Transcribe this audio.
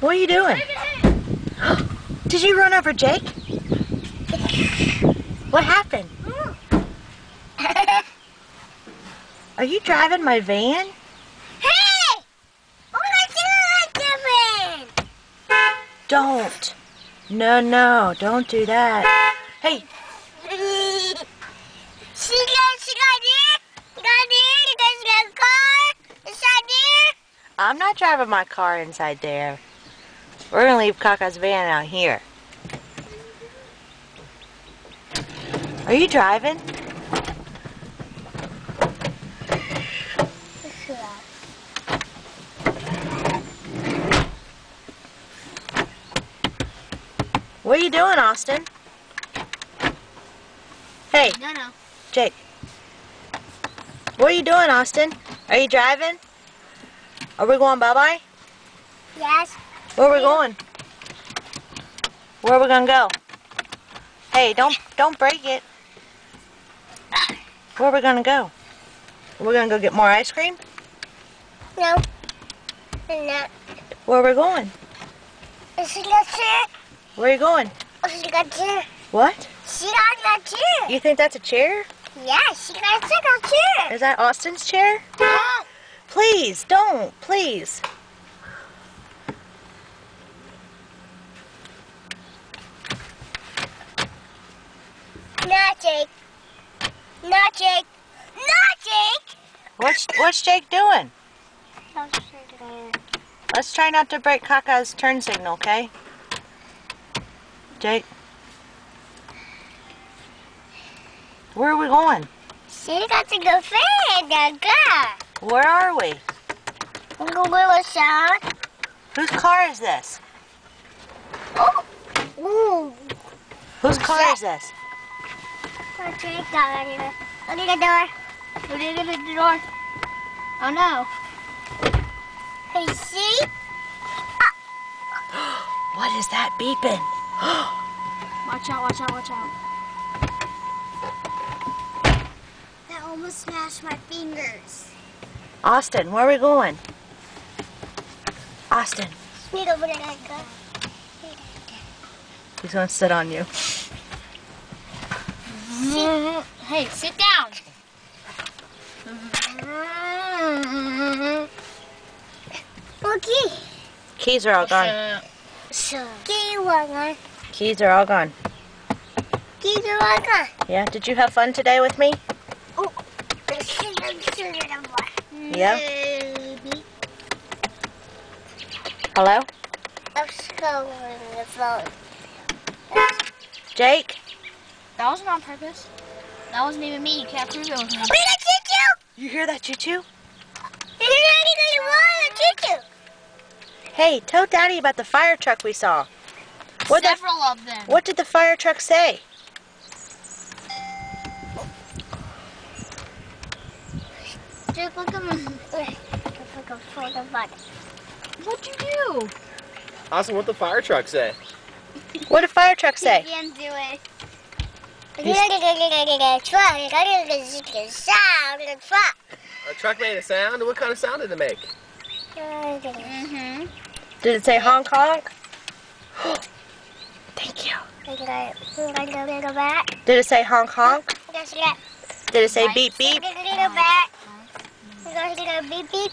What are you doing? Did you run over Jake? What happened? Are you driving my van? Hey! What are you doing? Don't. No, no, don't do that. Hey, See guys, see guys here? Got here? You guys got a car? Inside here? I'm not driving my car inside there. We're gonna leave Kaka's van out here. Are you driving? What are you doing, Austin? Hey, No, no. Jake. What are you doing, Austin? Are you driving? Are we going bye-bye? Yes. Where are we going? Where are we gonna go? Hey, don't don't break it. Where are we gonna go? We're gonna go get more ice cream? No. No. Where are we going? See guys here? Where are you going? See guys here? What? See guys here? You think that's a chair? Yes, a chair. Is that Austin's chair? No. Please, don't, please. Not Jake. Not Jake. Not Jake. What's what's Jake doing? Let's try not to break Kaka's turn signal, okay? Jake. Where are we going? See got to go find the. Where are we? Go. Whose car is this? Oh. Ooh. Whose car is this? Where's Jake got it? Look at the door. Look at the door. Oh no. Hey, see? What is that beeping? Watch out, watch out, watch out. That almost smashed my fingers. Austin, where are we going? Austin, Sneak over to car. he's gonna sit on you. Hey, sit down. Okay. Keys are all gone. So. Key one. Keys are all gone. Key one. Yeah, did you have fun today with me? Oh, Yeah. Maybe. Hello? Let's go on the phone. Jake? That wasn't on purpose. That wasn't even me. You can't prove it was me. Wait, a choo-choo! You hear that choo-choo? You're ready to go a choo-choo. Hey, tell Daddy about the fire truck we saw. What, the, Several of them. what did the fire truck say? Just look at me. Look at for the button. What'd you do? Austin, what the fire truck say? What did fire truck say? Can't do it. He's- Truck, sound the truck. A truck made a sound? What kind of sound did it make? Mm-hmm. Did it say honk honk? Thank you. Did it say honk honk? Guess that. Did it say beep beep? Go back. Go beep beep.